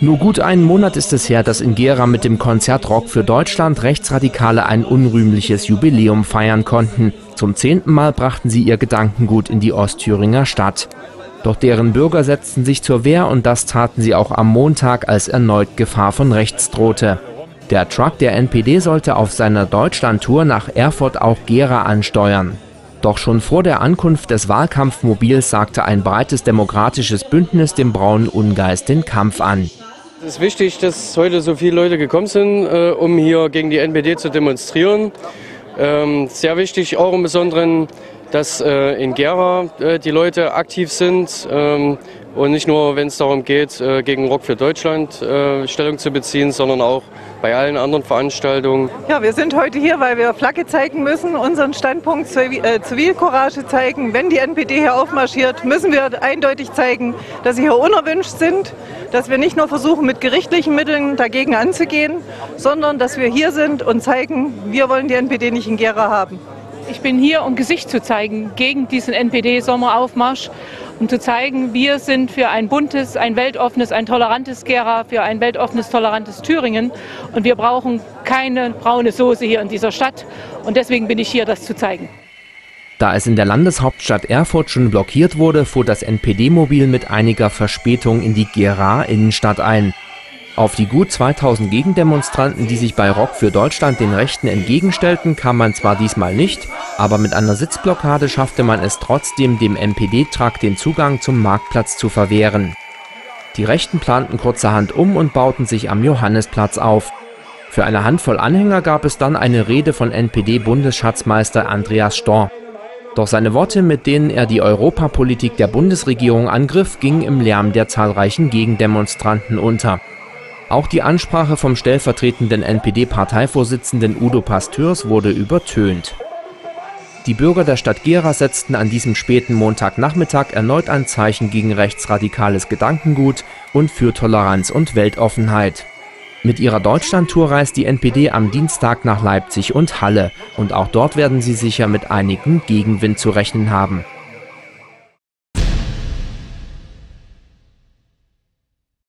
Nur gut einen Monat ist es her, dass in Gera mit dem Konzert Rock für Deutschland Rechtsradikale ein unrühmliches Jubiläum feiern konnten. Zum zehnten Mal brachten sie ihr Gedankengut in die Ostthüringer Stadt. Doch deren Bürger setzten sich zur Wehr und das taten sie auch am Montag, als erneut Gefahr von rechts drohte. Der Truck der NPD sollte auf seiner Deutschlandtour nach Erfurt auch Gera ansteuern. Doch schon vor der Ankunft des Wahlkampfmobils sagte ein breites demokratisches Bündnis dem braunen Ungeist den Kampf an. Es ist wichtig, dass heute so viele Leute gekommen sind, äh, um hier gegen die NPD zu demonstrieren. Ähm, sehr wichtig auch im Besonderen, dass äh, in Gera äh, die Leute aktiv sind ähm, und nicht nur, wenn es darum geht, äh, gegen Rock für Deutschland äh, Stellung zu beziehen, sondern auch bei allen anderen Veranstaltungen. Ja, wir sind heute hier, weil wir Flagge zeigen müssen, unseren Standpunkt äh, Zivilcourage zeigen. Wenn die NPD hier aufmarschiert, müssen wir eindeutig zeigen, dass sie hier unerwünscht sind, dass wir nicht nur versuchen, mit gerichtlichen Mitteln dagegen anzugehen, sondern dass wir hier sind und zeigen, wir wollen die NPD nicht in Gera haben. Ich bin hier, um Gesicht zu zeigen gegen diesen NPD-Sommeraufmarsch, um zu zeigen, wir sind für ein buntes, ein weltoffenes, ein tolerantes Gera, für ein weltoffenes, tolerantes Thüringen. Und wir brauchen keine braune Soße hier in dieser Stadt. Und deswegen bin ich hier, das zu zeigen. Da es in der Landeshauptstadt Erfurt schon blockiert wurde, fuhr das NPD-Mobil mit einiger Verspätung in die Gera-Innenstadt ein. Auf die gut 2000 Gegendemonstranten, die sich bei Rock für Deutschland den Rechten entgegenstellten, kam man zwar diesmal nicht, aber mit einer Sitzblockade schaffte man es trotzdem, dem NPD-Truck den Zugang zum Marktplatz zu verwehren. Die Rechten planten kurzerhand um und bauten sich am Johannesplatz auf. Für eine Handvoll Anhänger gab es dann eine Rede von NPD-Bundesschatzmeister Andreas Storr. Doch seine Worte, mit denen er die Europapolitik der Bundesregierung angriff, gingen im Lärm der zahlreichen Gegendemonstranten unter. Auch die Ansprache vom stellvertretenden NPD-Parteivorsitzenden Udo Pasteurs wurde übertönt. Die Bürger der Stadt Gera setzten an diesem späten Montagnachmittag erneut ein Zeichen gegen rechtsradikales Gedankengut und für Toleranz und Weltoffenheit. Mit ihrer Deutschlandtour reist die NPD am Dienstag nach Leipzig und Halle und auch dort werden sie sicher mit einigem Gegenwind zu rechnen haben